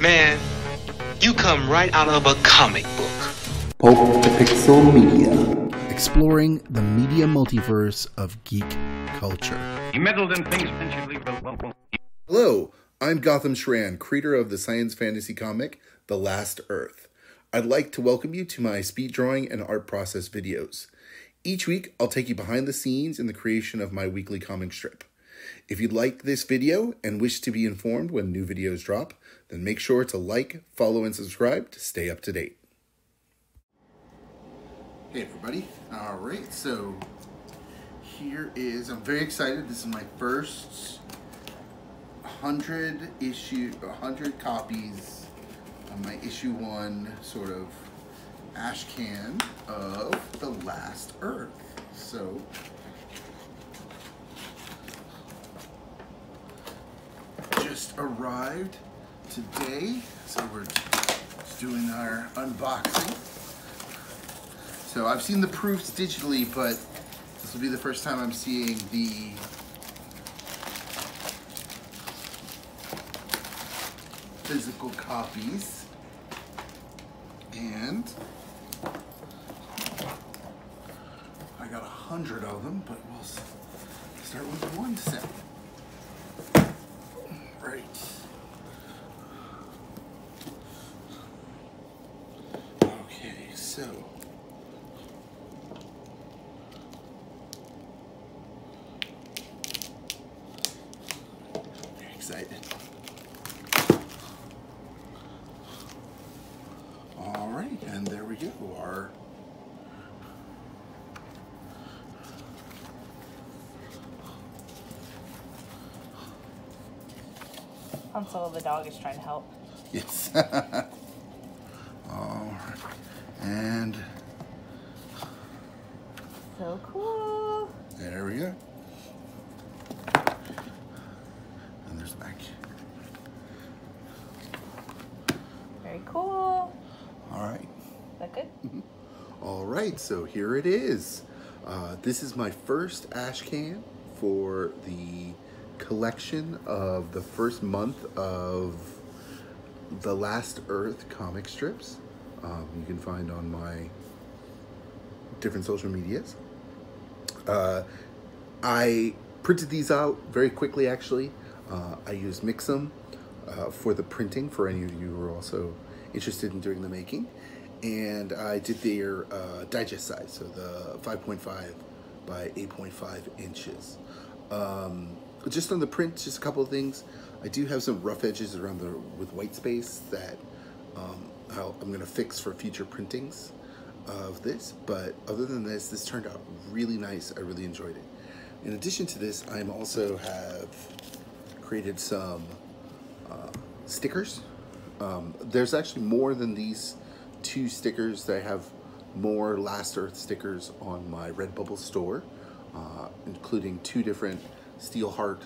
Man, you come right out of a comic book. Pulp to Pixel Media. exploring the media multiverse of geek culture. He meddled in things. Hello, I'm Gotham Shran, creator of the science fantasy comic The Last Earth. I'd like to welcome you to my speed drawing and art process videos. Each week, I'll take you behind the scenes in the creation of my weekly comic strip. If you'd like this video and wish to be informed when new videos drop, then make sure to like, follow, and subscribe to stay up to date. Hey everybody. All right, so here is, I'm very excited. This is my first 100 issue, 100 copies of my issue one sort of ash can of The Last Earth. So, just arrived today. So we're doing our unboxing. So I've seen the proofs digitally, but this will be the first time I'm seeing the physical copies. And I got a hundred of them, but we'll start with one set. Right. Okay, so. Very excited. All right, and there we go. Our Hansel the dog is trying to help. yes. All right, and So cool. there we go. And there's the back. Very cool. All right. Is that good? All right, so here it is. Uh, this is my first ash can for the collection of the first month of the Last Earth comic strips. Um, you can find on my different social medias. Uh, I printed these out very quickly, actually. Uh, I used Mixam uh, for the printing for any of you who are also interested in doing the making. And I did their uh, digest size, so the 5.5 by 8.5 inches. Um, just on the print, just a couple of things. I do have some rough edges around the with white space that um, I'm going to fix for future printings of this. But other than this, this turned out really nice. I really enjoyed it. In addition to this, I'm also have created some uh, stickers. Um, there's actually more than these two stickers. that I have more Last Earth stickers on my Redbubble store, uh, including two different Steel Heart,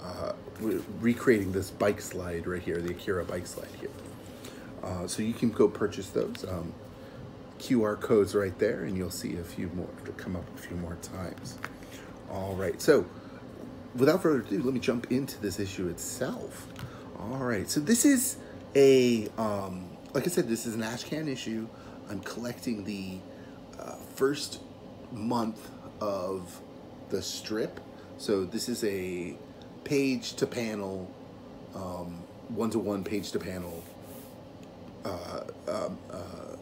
uh, re- recreating this bike slide right here, the Akira bike slide here. Uh, so you can go purchase those. Um, QR codes right there, and you'll see a few more. Come up a few more times. All right, so without further ado, let me jump into this issue itself. All right, so this is a, um, like I said, this is an Ashcan issue. I'm collecting the uh, first month of the strip. So this is a page to panel, one to one page to panel uh, um, uh,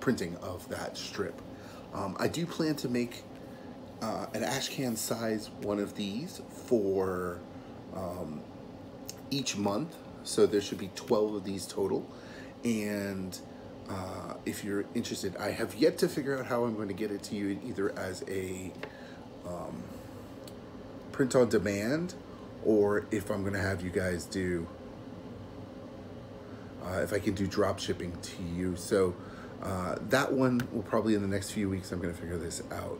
printing of that strip. Um, I do plan to make uh, an ashcan size one of these for um, each month. So there should be 12 of these total. And uh, if you're interested, I have yet to figure out how I'm going to get it to you either as a um, print on demand or if I'm to have you guys do uh, if I can do drop shipping to you. So uh, that one will probably in the next few weeks, I'm to figure this out.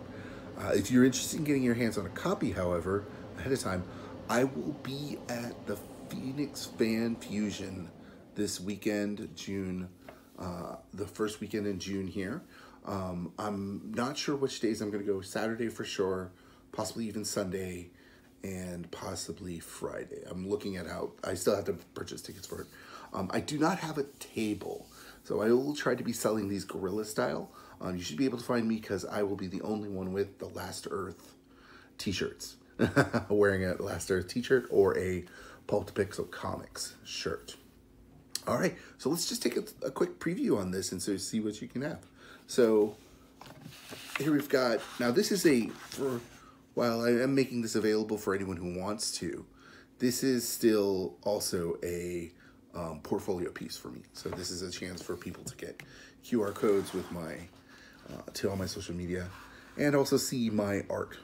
Uh, if you're interested in getting your hands on a copy, however, ahead of time, I will be at the Phoenix FanFusion this weekend, June, uh, the first weekend in June here. Um, I'm not sure which days I'm to go. Saturday for sure, possibly even Sunday, and possibly Friday. I'm looking at how I still have to purchase tickets for it. Um, I do not have a table, so I will try to be selling these gorilla style. Um, you should be able to find me because I will be the only one with the Last Earth t-shirts, wearing a Last Earth t-shirt or a Pulp Pixel Comics shirt. All right, so let's just take a, a quick preview on this and so see what you can have. So here we've got, now this is a, for, while I am making this available for anyone who wants to, this is still also a um, portfolio piece for me. So this is a chance for people to get QR codes with my, uh, to all my social media and also see my art.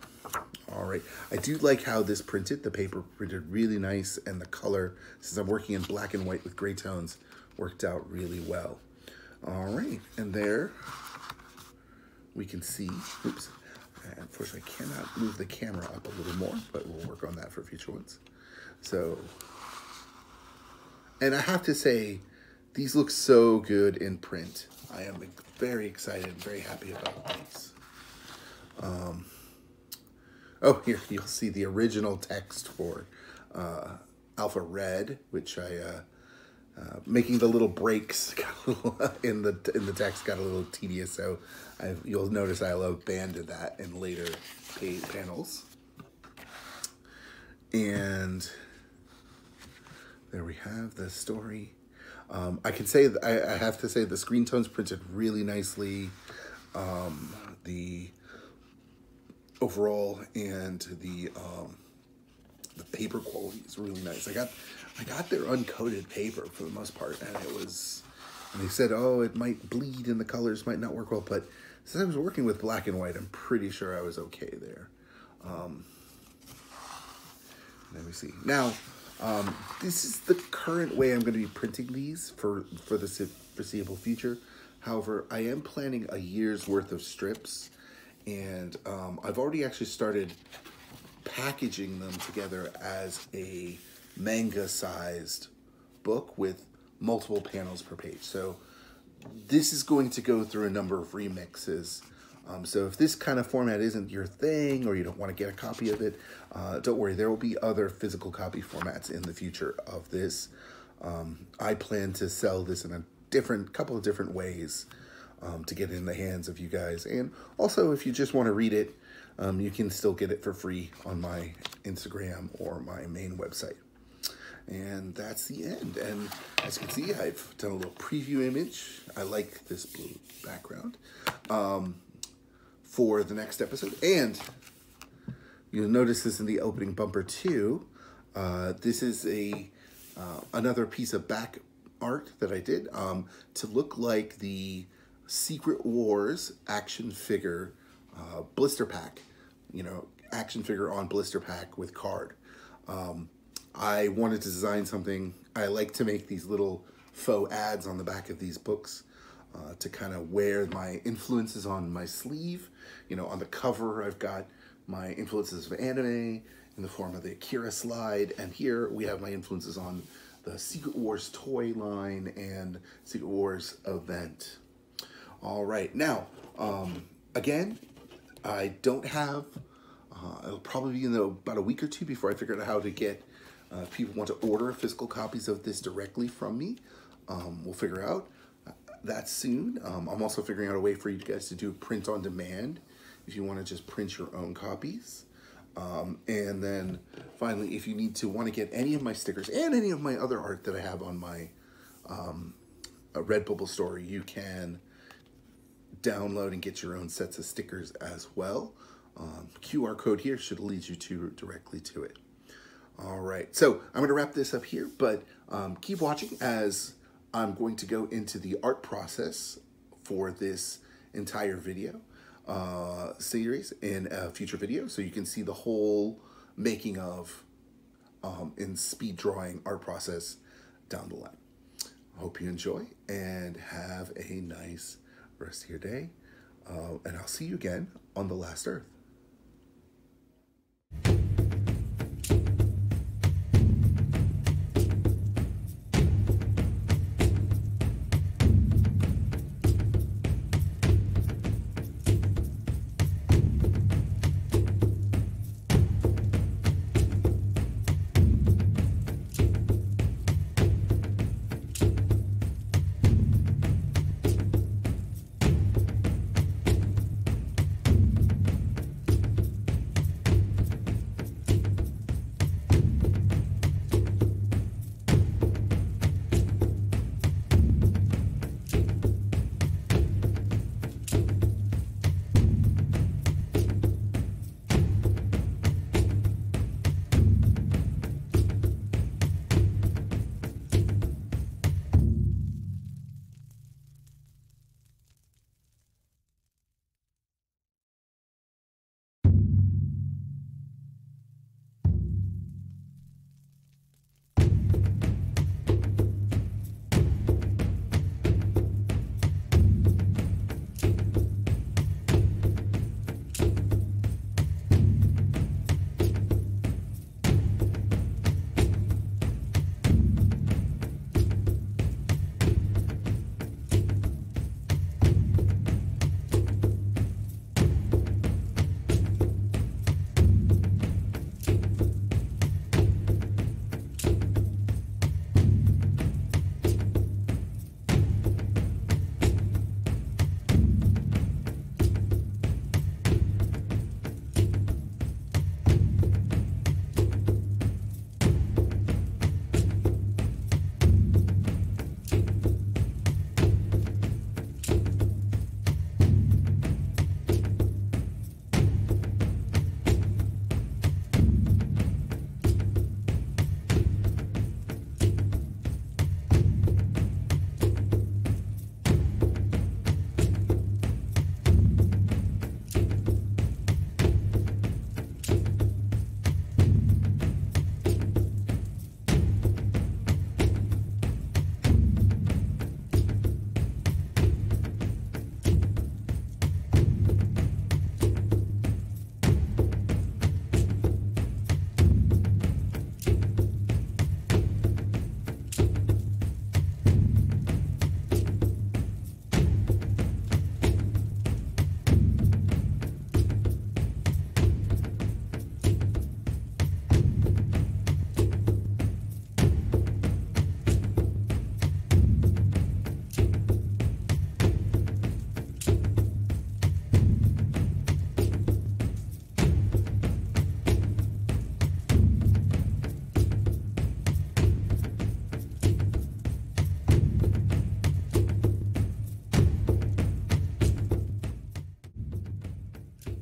All right, I do like how this printed, the paper printed really nice and the color, since I'm working in black and white with gray tones, worked out really well. All right, and there we can see, oops, unfortunately I cannot move the camera up a little more, but we'll work on that for future ones. So, and I have to say, these look so good in print. I am very excited and very happy about these. Um, oh, here you'll see the original text for uh, Alpha Red, which I uh, uh, making the little breaks in the in the text got a little tedious. So i you'll notice I love banded that in later panels. And there we have the story. Um, I can say I, I, have to say the screen tones printed really nicely. Um, the overall and the um, the paper quality is really nice. I got I got their uncoated paper for the most part, and it was. And they said, oh, it might bleed and the colors might not work well, but since I was working with black and white, I'm pretty sure I was okay there. Um, let me see. Now, um, this is the current way I'm going to be printing these for, for the foreseeable future. However, I am planning a year's worth of strips, and um, I've already actually started packaging them together as a manga-sized book with multiple panels per page. So this is going to go through a number of remixes. Um, so if this kind of format isn't your thing or you don't want to get a copy of it, uh, don't worry, there will be other physical copy formats in the future of this. Um, I plan to sell this in a different couple of different ways um, to get it in the hands of you guys. And also, if you just want to read it, um, you can still get it for free on my Instagram or my main website. And that's the end. And as you can see, I've done a little preview image. I like this blue background um, for the next episode. And you'll notice this in the opening bumper too. Uh, this is a uh, another piece of back art that I did um, to look like the Secret Wars action figure uh, blister pack. You know, action figure on blister pack with card. Um, I wanted to design something. I like to make these little faux ads on the back of these books uh, to kind of wear my influences on my sleeve. You know, on the cover, I've got my influences of anime in the form of the Akira slide, and here we have my influences on the Secret Wars toy line and Secret Wars event. All right, now, um, again, I don't have, uh, it'll probably be in the, about a week or two before I figure out how to get uh, people want to order physical copies of this directly from me, um, we'll figure out uh, that soon. Um, I'm also figuring out a way for you guys to do print on demand if you want to just print your own copies. Um, and then finally, if you need to want to get any of my stickers and any of my other art that I have on my um, Redbubble store, you can download and get your own sets of stickers as well. Um, QR code here should lead you to directly to it. All right, so I'm going to wrap this up here, but um, keep watching as I'm going to go into the art process for this entire video uh, series in a future video, so you can see the whole making of um, in speed drawing art process down the line. Hope you enjoy and have a nice rest of your day, uh, and I'll see you again on the last Earth.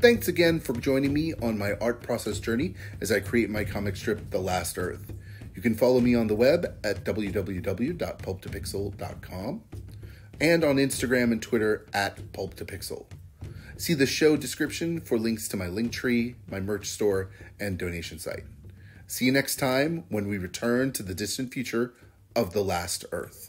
Thanks again for joining me on my art process journey as I create my comic strip, The Last Earth. You can follow me on the web at www.pulp2pixel.com and on Instagram and Twitter at pulp2pixel. See the show description for links to my link tree, my merch store, and donation site. See you next time when we return to the distant future of The Last Earth.